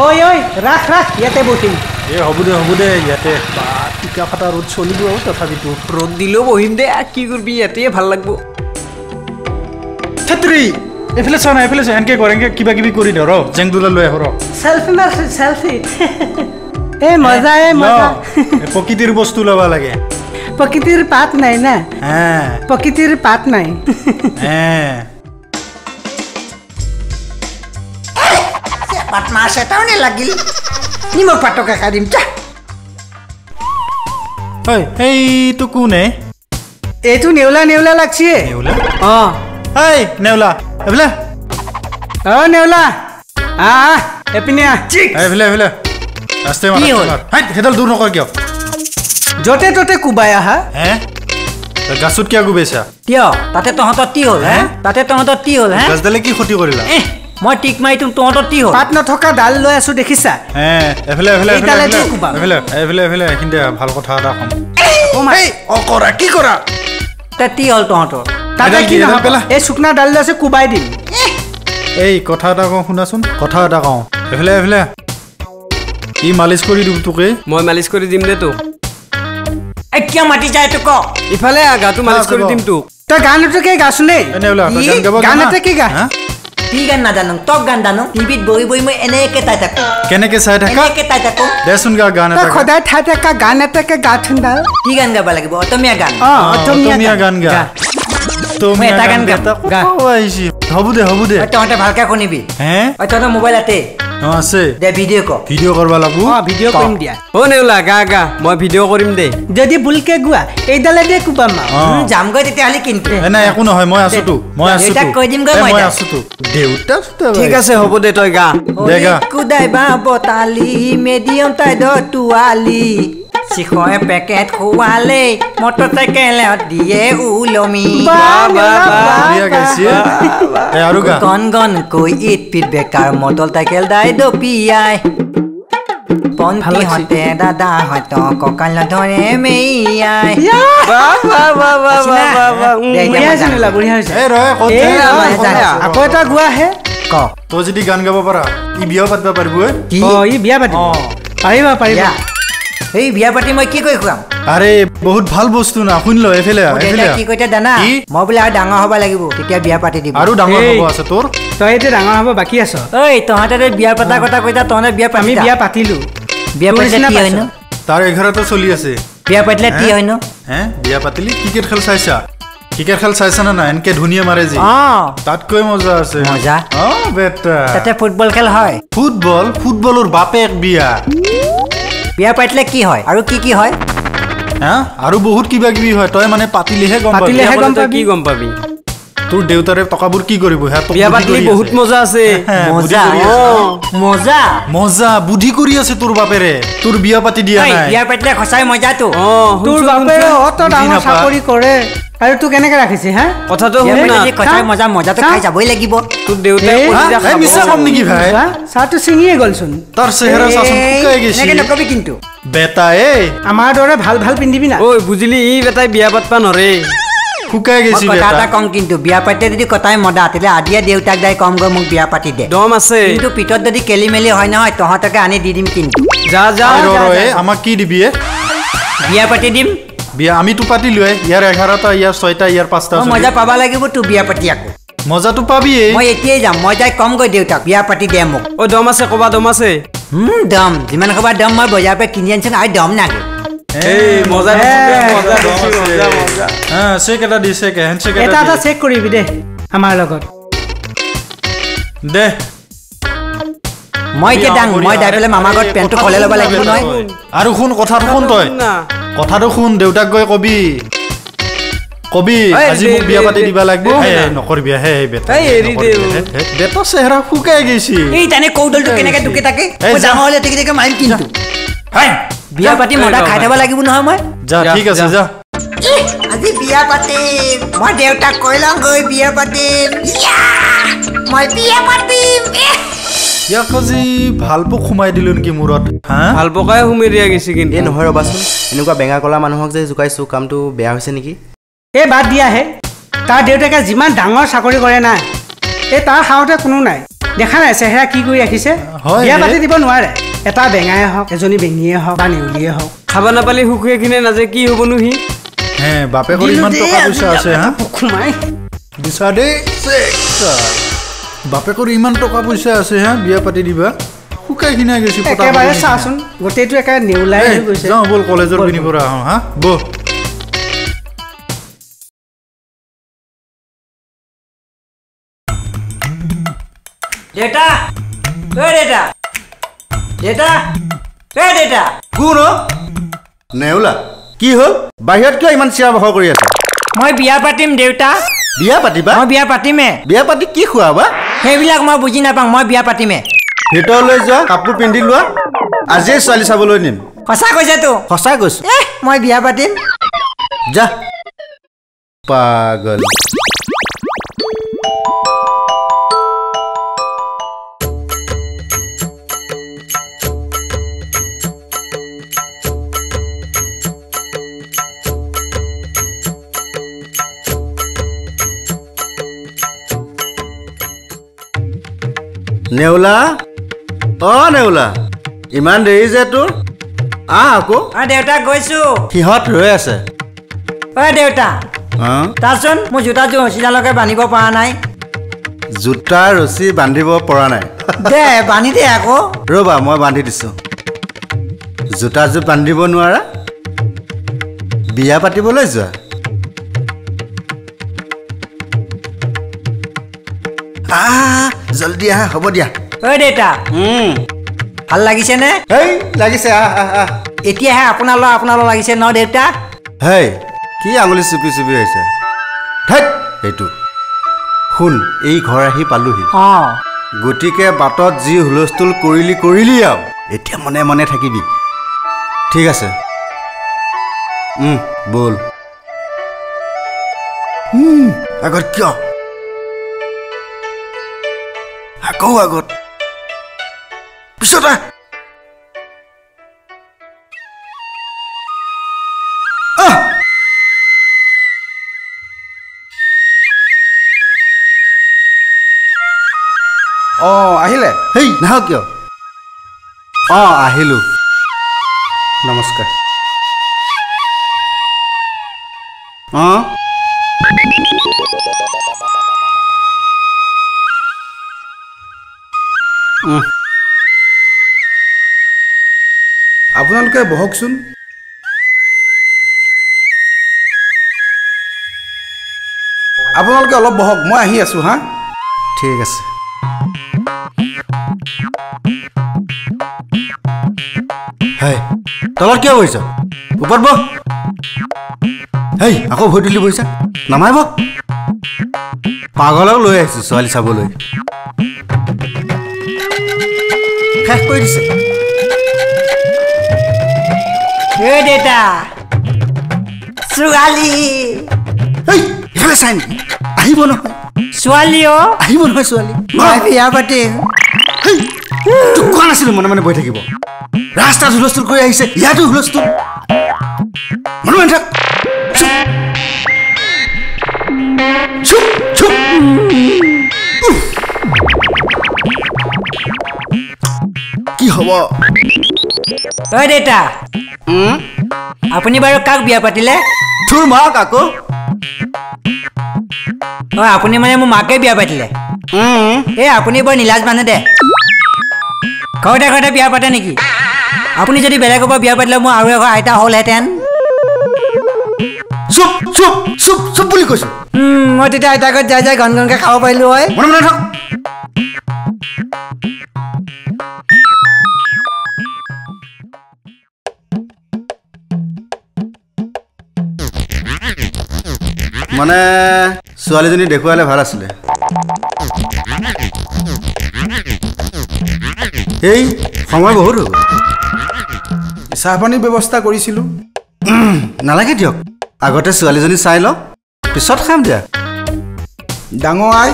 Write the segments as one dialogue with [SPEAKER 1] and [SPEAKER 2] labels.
[SPEAKER 1] ঐ ঐ ৰাখ ৰাখ ইয়াতে বহিম
[SPEAKER 2] এ হ'ব দে হ'ব দে ইয়াতে। বা টিকা ফটা ৰ'দ চলিব আৰু তথাপিতো।
[SPEAKER 3] ৰ'দ দিলেও বহিম দে কি কৰিবি ইয়াতে ভাল লাগব।
[SPEAKER 2] ছাত্ৰী এইফালে চোৱা নাই এইফালে চোৱা এনেকৈ কৰ এনেকৈ কিবা কিবি কৰি দিওঁ ৰ জেং দোলা লৈ আহো ৰ
[SPEAKER 1] চেলফি মাৰ চেলফি এই মজা এই
[SPEAKER 2] ল,
[SPEAKER 1] মজা।
[SPEAKER 2] এই প্ৰকৃতিৰ বস্তু ল'ব লাগে।
[SPEAKER 1] প্ৰকৃতিৰ পাত নাই না। প্ৰকৃতিৰ পাত নাই। পাত মাছ এটাও নেলাগিল নিমখ পাতকে খাই দিম যা
[SPEAKER 2] ঐ সেইটো কোনে
[SPEAKER 1] এইটো নেউলা নেউলা লাগছে
[SPEAKER 2] নেউলা
[SPEAKER 1] অঁ
[SPEAKER 2] ঐ নেউলা এইফালে
[SPEAKER 1] অঁ নেউলা আহ আহ, এপিনে আহ
[SPEAKER 2] এইফালে এইফালে ৰাস্তাই
[SPEAKER 1] কি
[SPEAKER 2] সেইডাল দূৰ নকৰ কিয়
[SPEAKER 1] য'তে ত'তে কোবাই আহা
[SPEAKER 2] হে গাছত কিয় গুবাইছা
[SPEAKER 4] কিয় তাতে তহঁতৰ টি হ'ল হে তাতে তহঁতৰ টি হ'ল হে
[SPEAKER 2] গাছডালে কি ক্ষতি কৰিলা
[SPEAKER 4] মই টিক মাৰি তোম তহঁতৰ টি হ'ল?
[SPEAKER 1] পাত নথকা ডাল লৈ আছো দেখিছা?
[SPEAKER 2] হে ভাল কথা এটা ক'ম।
[SPEAKER 1] অ' মা।
[SPEAKER 2] এই অ কৰা কি কৰা?
[SPEAKER 4] টি হ'ল তহঁতৰ?
[SPEAKER 1] কি
[SPEAKER 2] কি।
[SPEAKER 1] এই চুকনা ডাল লৈ আছো কোবাই দিম।
[SPEAKER 2] এই কথা এটা কওঁ শুনাচোন। কথা এটা কওঁ। এইফালে এইফালে। ই মালিচ কৰি দিওঁ তোকে।
[SPEAKER 3] মই মালিচ কৰি দিম দে তোক।
[SPEAKER 4] কিয় মাতি যায় এইটো ক
[SPEAKER 3] ইফালে গাটো মালিচ কৰি দিম তোক।
[SPEAKER 1] তই গান এটাকে গাচোন দেই
[SPEAKER 2] গান?
[SPEAKER 1] এটাকে গা।
[SPEAKER 2] হা?
[SPEAKER 4] কি গান নাজানো তক গান জানো টিভিত বহি বহি মই এনেকে তাই থাকো
[SPEAKER 2] কেনেকে চাই থাকা
[SPEAKER 4] এনেকে তাই থাকো
[SPEAKER 2] দেচোন গা গান এটা গা।
[SPEAKER 1] সদায় ঠাই থকা গান এটাকে গাচোন ডাল
[SPEAKER 4] কি গান গাব লাগিব অসমীয়া গান
[SPEAKER 1] অঁ
[SPEAKER 2] অ, অসমীয়া গান গা অসমীয়া
[SPEAKER 4] এটা গান
[SPEAKER 2] গা
[SPEAKER 4] গা, গা।
[SPEAKER 2] হ'ব দে হ'ব দে
[SPEAKER 4] তহঁতে ভালকে শুনিবি
[SPEAKER 2] হে
[SPEAKER 4] তহঁতৰ মোবাইলতে
[SPEAKER 2] অ আছে
[SPEAKER 4] দে ভিডিঅ' ক
[SPEAKER 2] ভিডিঅ' কৰিব লাগব?
[SPEAKER 1] অঁ ভিডিঅ' কৰিম দিয়া।
[SPEAKER 3] অ নেউলা গা গা মই ভিডিঅ' কৰিম দে।
[SPEAKER 1] যদি ভুলকে গোৱা এইডালে দিয়ে কোবাম
[SPEAKER 4] উম, যামগৈ তেতিয়াহ'লে কিন্তু।
[SPEAKER 2] নাই একো নহয় মই আছোতো মই আছোতো
[SPEAKER 4] দেউতাক কৈ দিমগৈ
[SPEAKER 2] এ,
[SPEAKER 4] মই এতিয়া।
[SPEAKER 2] আছোতো দেউতা
[SPEAKER 3] ঠিক আছে হ'ব দে তই গা।
[SPEAKER 2] দে গা।
[SPEAKER 4] কুদাই বা বতালি মেডিয়াম টাইড তোৱালি। চিখৰে পেকেট খোৱালে মটৰ চাইকেলত দিয়ে ওলমি
[SPEAKER 1] বাহ,
[SPEAKER 3] বাহ,
[SPEAKER 1] বাহ,
[SPEAKER 3] বাহ।
[SPEAKER 2] ধুনীয়া গাইছে এ আৰু গা
[SPEAKER 4] গন গনকৈ ইট পিট বেকাৰ মটৰ চাইকেল দাই দপিয়াই পন্থীহঁতে দাদাহঁত কঁকাল ধৰে মেৰিয়াই।
[SPEAKER 1] আকৌ এটা গোৱাহে
[SPEAKER 4] ক
[SPEAKER 2] তই যদি গান গাব পাৰা ই বিয়াও পাতিব পাৰিব।
[SPEAKER 4] কি
[SPEAKER 1] ই বিয়া পাতিব। পাৰিবা পাৰিবা
[SPEAKER 4] বিয়া এই বিয়া পাতি মই কি কৰি খুৱাম?
[SPEAKER 2] আৰে বহুত ভাল বস্তু না শুন ল আহ।
[SPEAKER 4] কি কৈছে
[SPEAKER 2] কি?
[SPEAKER 4] মই বোলে আৰু ডাঙৰ হ'ব লাগিব তেতিয়া বিয়া পাতি দিব।
[SPEAKER 2] আৰু ডাঙৰ। হ'ব আছে তোৰ?
[SPEAKER 1] তই এতিয়া ডাঙৰ হ'ব বাকী আছ?
[SPEAKER 4] ঐ তহঁতে যে বিয়াৰ পতা কথা কৈছা তহঁতে বিয়া
[SPEAKER 1] আমি বিয়া পাতিলো।
[SPEAKER 4] বিয়া পাতিলে কি হয়
[SPEAKER 1] পাইছ?
[SPEAKER 4] নো
[SPEAKER 2] তাৰ এঘাৰটা চলি আছে।
[SPEAKER 4] বিয়া পাতিলে কি? হয় নো
[SPEAKER 2] হে? বিয়া পাতিলি ক্ৰিকেট খেল চাইছা? ক্ৰিকেট খেল চাইছা নে নাই? এনেকে ধুনীয়া মাৰে যি।
[SPEAKER 4] অ।
[SPEAKER 2] তাতকৈ মজা আছে।
[SPEAKER 4] মজা?
[SPEAKER 2] অ বেটা।
[SPEAKER 4] তাতে ফুটবল খেল হয়।
[SPEAKER 2] ফুটবল ফুটবলৰ বাপেক বিয়া।
[SPEAKER 4] বিয়া পাতিলে কি হয়? আৰু কি কি হয়?
[SPEAKER 2] হা? আৰু বহুত কিবা কিবি হয়। তই মানে পাতিলেহে গম পাবি।
[SPEAKER 3] কি গম পাবি?
[SPEAKER 2] তোৰ দেউতাৰে টকাবোৰ কি কৰিব?
[SPEAKER 3] বহুত। মজা আছে।
[SPEAKER 4] মজা। মজা।
[SPEAKER 2] বুদ্ধি কৰি আছে তোৰ বাপেৰে। তোৰ বিয়া পাতি দিয়া নাই।
[SPEAKER 4] বিয়া পাতিলে সঁচাই মজাটো।
[SPEAKER 1] তোৰ বাপেৰে। অত ডাঙৰ। চাকৰি কৰে। আৰু তোক কেনেকে ৰাখিছে হা?
[SPEAKER 3] কথাটো শুন না।
[SPEAKER 1] চা,
[SPEAKER 4] মজা মজাটো। খাই যাবই লাগিব।
[SPEAKER 3] তোৰ দেউতাই কৈছে।
[SPEAKER 2] মিছা কম নেকি ভাই?
[SPEAKER 1] চা, চাহটো ছিঙিয়ে গ'লচোন
[SPEAKER 2] তাৰ চেহেৰা চাচোন শুকাই
[SPEAKER 4] এই,
[SPEAKER 2] গৈছে।
[SPEAKER 4] এনেকে নকবি কিন্তু।
[SPEAKER 2] বেটা এই।
[SPEAKER 1] আমাৰ দৰে ভাল ভাল পিন্ধিবি না।
[SPEAKER 3] ঐ বুজিলি ই বেটাই বিয়া পাতবা নৰে।
[SPEAKER 2] শুকাই
[SPEAKER 4] মই
[SPEAKER 2] গৈছে
[SPEAKER 4] কথা
[SPEAKER 2] বেটা।
[SPEAKER 4] এটা কম কিন্তু বিয়া পাতিলে যদি কটাই মদা তেতিয়া আজিয়ে দেউতাক দাই কমগৈ মোক বিয়া পাতি দে।
[SPEAKER 3] দম আছে।
[SPEAKER 4] কিন্তু পিছত যদি খেলি মেলি হয় নহয় তহঁতকে আনি দি দিম কিন্তু।
[SPEAKER 3] যা যা
[SPEAKER 2] আমাক কি দিবি এ?
[SPEAKER 4] বিয়া পাতি দিম।
[SPEAKER 2] বিয়া আমিতো পাতিলোৱে ইয়াৰ এঘাৰটা ইয়াৰ ছয়টা ইয়াৰ পাঁচটা।
[SPEAKER 4] মজা পাবা লাগিব তোৰ বিয়া পাতি আকৌ।
[SPEAKER 2] মজাটো পাবিয়েই
[SPEAKER 4] মই এতিয়াই যাম। মই যাই কমগৈ দেউতাক। বিয়া পাতি দে মোক।
[SPEAKER 3] ঐ দম আছে কবা দম আছে।
[SPEAKER 4] হুম দম। যিমান খবৰ দম মই বজাৰৰ পৰা কিনি আনিছোঁ আৰু দম নাগে।
[SPEAKER 3] এই মজা দিছি দে,
[SPEAKER 1] এই,
[SPEAKER 3] মজা
[SPEAKER 2] দম
[SPEAKER 3] দিছি,
[SPEAKER 2] আছে।
[SPEAKER 3] মজা মজা।
[SPEAKER 2] হা, চেক এটা দি চেক হেণ্ডচেক
[SPEAKER 1] এটা
[SPEAKER 2] এটা
[SPEAKER 1] এটা
[SPEAKER 2] দি।
[SPEAKER 1] চেক কৰিবি দে আমাৰ লগত।
[SPEAKER 2] দে।
[SPEAKER 4] মই এতিয়া দাং মই যাই পেলাই মামাৰ ঘৰত পেণ্টটো খলে ল'ব লাগিব নহয়।
[SPEAKER 2] আৰু শুন কথাটো শুন তই। কথাটো শুন দেউতাক গৈ কবি। কবি আজি মোক বিয়া পাতি দিবা লাগিব। নকৰিবি হে বেটা
[SPEAKER 3] এৰি দে।
[SPEAKER 2] বেটাৰ চেহেৰা শুকাই গৈছে।
[SPEAKER 4] এই তেনে কৌদলটো কেনেকে দুকে হ'লে মাৰিম কিন্তু।
[SPEAKER 2] হাই,
[SPEAKER 4] বিয়া পাতি মদা খাই থ'ব লাগিব নহয় মই।
[SPEAKER 2] যা ঠিক আছে
[SPEAKER 3] যা।
[SPEAKER 4] আজি বিয়া পাতিম। মই দেউতাক কৈ লওঁগৈ বিয়া পাতিম। মই বিয়া পাতিম।
[SPEAKER 2] ইয়াক আজি ভাল পোক সোমাই দিলো নেকি মূৰত হা?
[SPEAKER 3] ভাল পকাই সুমি দিয়া গৈছে কিন্তু।
[SPEAKER 5] এই নহয় ৰ'বাচোন এনেকুৱা বেঙা কলা মানুহক যে জোকাইছোঁ কামটো বেয়া হৈছে নেকি?
[SPEAKER 1] এই বাদ দিয়াহে তাৰ দেউতাকে যিমান ডাঙৰ চাকৰি কৰে না এই তাৰ সাহতে কোনো নাই। দেখা নাই চেহেৰা কি কৰি ৰাখিছে?
[SPEAKER 2] হয়
[SPEAKER 1] বিয়া। পাতি দিব নোৱাৰে। এটা বেঙাই হওক এজনী বেঙীয়ে হওক বা নেউলীয়ে হওক।
[SPEAKER 3] খাব নাপালে সুখে কিনে নাযায় কি হ'বনো সি?
[SPEAKER 2] হে বাপেকৰ ইমান টকা পইচা আছে হা?
[SPEAKER 1] সোমাই।
[SPEAKER 2] দিছা দেই বাপেকৰ ইমান টকা পইচা আছে হা? বিয়া পাতি দিবা। শুকাই খিনাই গৈছে
[SPEAKER 1] একেবাৰে চাচোন গোটেইটো একেবাৰে নেউলাই গৈছে।
[SPEAKER 2] যাওঁ ব'ল কলেজৰ পিনি। পৰা আহোঁ হা? ব'ল
[SPEAKER 4] দেউতা ঐ দেউতা। দেউতা ঐ দেউতা
[SPEAKER 5] কোন? নেওলা কি হ'ল? বাহিৰত কিয় ইমান চিঞৰ বাখৰ কৰি আছে?
[SPEAKER 4] মই বিয়া পাতিম দেউতা।
[SPEAKER 5] বিয়া পাতিবা?
[SPEAKER 4] মই বিয়া পাতিমে।
[SPEAKER 5] বিয়া পাতি কি খোৱাবা
[SPEAKER 4] সেইবিলাক মই বুজি নাপাওঁ মই বিয়া পাতিমে।
[SPEAKER 5] ভিতৰলৈ যোৱা কাপোৰ পিন্ধি লোৱা আজিয়ে ছোৱালী চাবলৈ নিম।
[SPEAKER 4] সঁচা কৈছেতো
[SPEAKER 5] সঁচাই কৈছো।
[SPEAKER 4] এহ মই বিয়া পাতিম।
[SPEAKER 5] যা। পাগল। নেওলা? অ নেওলা। ইমান দেৰি যে তোৰ? আহ আকৌ।
[SPEAKER 4] অ দেউতা গৈছো।
[SPEAKER 5] সিহঁত ৰৈ আছে।
[SPEAKER 4] ঐ দেউতা।
[SPEAKER 5] অঁ।
[SPEAKER 4] তাৰচোন মোৰ জোতাযোৰ ৰছীডালকে বান্ধিব পৰা নাই।
[SPEAKER 5] জোতা ৰছী বান্ধিব পৰা নাই।
[SPEAKER 4] দে বান্ধি দে আকৌ।
[SPEAKER 5] ৰ'বা মই বান্ধি দিছোঁ। জোতাযোৰ বান্ধিব নোৱাৰা? বিয়া পাতিবলৈ যোৱা? আহ জল্দি আহা হ'ব দিয়া।
[SPEAKER 4] ঐ দেউতা। ভাল লাগিছেনে?
[SPEAKER 5] হেই লাগিছে আহ আহ আহ।
[SPEAKER 4] এতিয়াহে আপোনালৈ আপোনালৈ লাগিছে ন দেউতা?
[SPEAKER 5] হেই কি আঙুলি চুপি চুপি হৈছে? ধেত সেইটো শুন এই ঘৰ আহি পালোহি।
[SPEAKER 4] অঁ।
[SPEAKER 5] গতিকে বাটত যি হুলস্থুল কৰিলি কৰিলি আৰু এতিয়া মনে মনে থাকিবি। ঠিক আছে। ব'ল। আগত কিয়? আকৌ আগত পিছত আহ!
[SPEAKER 6] অঁ আহিলে
[SPEAKER 5] হেই নাহ কিয় অঁ আহিলোঁ নমস্কাৰ অঁ
[SPEAKER 6] আপোনালোকে বহকচোন আপোনালোকে অলপ বহক মই আহি আছোঁ হা?
[SPEAKER 5] ঠিক আছে। হেই তলত কিয় বহিছ? ওপৰত বহ। হেই আকৌ ভৰি তুলি বহিছা? নামাই বহ। পাগলক লৈ আহিছোঁ ছোৱালী চাবলৈ। শেষ কৰি দিছে।
[SPEAKER 4] ঐ দেউতা ছোৱালী
[SPEAKER 5] হেই ইফালে চাই নেকি আহিব নহয়।
[SPEAKER 4] ছোৱালী অ
[SPEAKER 5] আহিব নহয় ছোৱালী
[SPEAKER 4] মই বিয়া
[SPEAKER 5] হেই, তোক কোৱা নাছিলো মনে মনে বহি থাকিব। ৰাস্তাত হুলস্থুল কৰি আহিছে ইয়াতো হুলস্থুল। মনে মনে থাক। চুপ। চুপ, চুপ। কি হ'ব?
[SPEAKER 4] ঐ দেউতা আপুনি বাৰু কাক বিয়া পাতিলে?
[SPEAKER 5] তোৰ মাক আকৌ
[SPEAKER 4] অ আপুনি মানে মোৰ মাকে বিয়া পাতিলে। এই আপুনি বৰ নীলাজ মানুহ দে। ঘৰতে ঘৰতে বিয়া পাতে নেকি? আপুনি যদি বেলেগৰ পৰা বিয়া পাতিলে মোৰ আৰু এঘৰ আইতা হ'লহেঁতেন।
[SPEAKER 5] চুপ চুপ চুপ চুপ বুলি কৈছো।
[SPEAKER 4] মই তেতিয়া আইতা ঘৰত যাই যাই ঘন ঘনকৈ খাব পাৰিলো হয়।
[SPEAKER 5] মনে মনে মানে ছোৱালীজনী দেখুৱালে ভাল আছিলে। এই সময় বহুত হৈ গ'ল
[SPEAKER 6] চাহপানীৰ ব্যৱস্থা কৰিছিলোঁ।
[SPEAKER 5] নালাগে দিয়ক। আগতে ছোৱালীজনী চাই লওঁ। পিছত খাম দিয়া।
[SPEAKER 6] ডাঙৰ আই।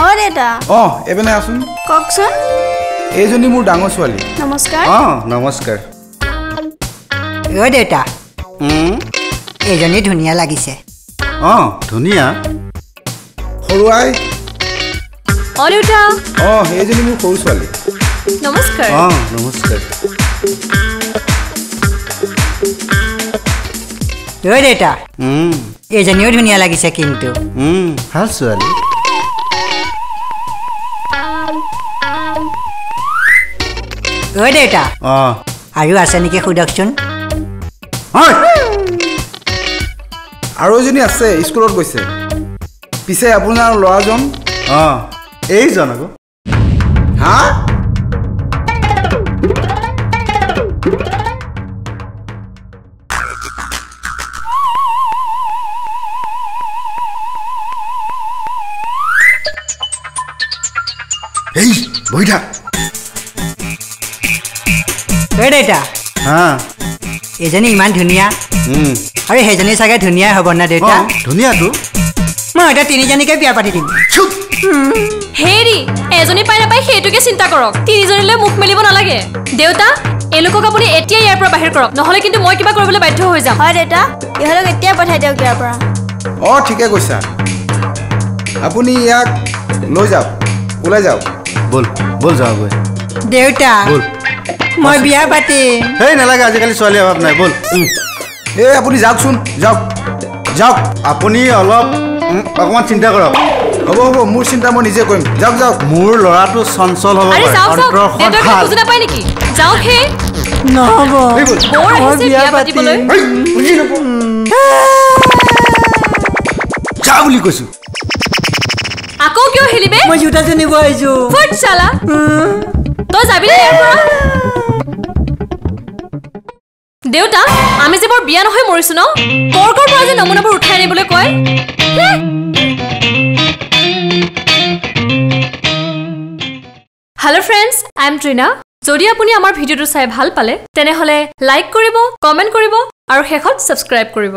[SPEAKER 7] অ দেউতা।
[SPEAKER 6] অঁ এইপিনে আছোন।
[SPEAKER 7] কওকচোন।
[SPEAKER 6] এইজনী মোৰ ডাঙৰ ছোৱালী।
[SPEAKER 7] নমস্কাৰ।
[SPEAKER 5] অঁ নমস্কাৰ।
[SPEAKER 4] ঐ দেউতা। এইজনী ধুনীয়া লাগিছে।
[SPEAKER 5] অঁ ধুনীয়া।
[SPEAKER 6] সৰু আই
[SPEAKER 8] অ দেউতা
[SPEAKER 6] অঁ সেইজনী মোৰ সৰু ছোৱালী।
[SPEAKER 8] নমস্কাৰ।
[SPEAKER 5] অঁ নমস্কাৰ।
[SPEAKER 4] ঐ দেউতা। এইজনীও ধুনীয়া লাগিছে কিন্তু।
[SPEAKER 5] ভাল ছোৱালী।
[SPEAKER 4] ঐ দেউতা।
[SPEAKER 5] অঁ।
[SPEAKER 4] আৰু আছে নেকি সোধকচোন।
[SPEAKER 5] ঐ
[SPEAKER 6] আৰু এজনী আছে স্কুলত গৈছে। পিছে আপোনাৰ ল'ৰাজন?
[SPEAKER 5] অঁ এইজন আকৌ।
[SPEAKER 6] হা?
[SPEAKER 5] এই বহি থাক।
[SPEAKER 4] ঐ দেউতা।
[SPEAKER 5] হা।
[SPEAKER 4] এইজনী ইমান ধুনীয়া। আৰু সেইজনী চাগে ধুনীয়াই হ'ব না দেউতা?
[SPEAKER 5] ধুনীয়াটো।
[SPEAKER 4] মই এতিয়া তিনিজনীকে বিয়া পাতি দিম।
[SPEAKER 8] হেৰি এজনী পাই নাপাই সেইটোকে চিন্তা কৰক। তিনিজনীলৈ মুখ মেলিব নালাগে। দেউতা এওঁলোকক আপুনি এতিয়া ইয়াৰ পৰা বাহিৰ কৰক। নহ'লে কিন্তু মই কিবা কৰিবলৈ বাধ্য হৈ যাম।
[SPEAKER 7] হয় দেউতা। ইহঁতক এতিয়াই পঠাই দিয়ক ইয়াৰ পৰা।
[SPEAKER 6] অঁ ঠিকে কৈছা। আপুনি ইয়াক লৈ যাওক। ওলাই যাওক।
[SPEAKER 5] ব'ল ব'ল যাওঁ গৈ।
[SPEAKER 4] দেউতা
[SPEAKER 5] ব'ল।
[SPEAKER 4] মই বিয়া পাতিম।
[SPEAKER 5] সেই নালাগে আজিকালি ছোৱালী অভাৱ নাই। ব'ল।
[SPEAKER 6] এই আপুনি যাওকচোন যাওক যাওক।
[SPEAKER 5] আপুনি অলপ অকণমান চিন্তা কৰক।
[SPEAKER 6] হ'ব হ'ব মোৰ চিন্তা মই নিজে কৰিম। যাওক যাওক।
[SPEAKER 5] মোৰ ল'ৰাটো চঞ্চল হ'ব। যা বুলি কৈছো।
[SPEAKER 8] আকৌ কিয় হেলিবে?
[SPEAKER 4] মই জোতাযোৰ নিব আহিছো।
[SPEAKER 8] ফুট চালা তই যাবি নে ইয়াৰ পৰা? দেউতা আমি যে বৰ বিয়া নহয় মৰিছো ন? কৰ কৰ পৰা যে নমুনাবোৰ উঠাই আনিবলৈ কয়। Hello' friends I am Trina যদি আপুনি আমাৰ ভিডিঅ'টো চাই ভাল পালে তেনেহ'লে লাইক কৰিব কমেণ্ট কৰিব আৰু শেষত ছাবস্ক্ৰাইব কৰিব।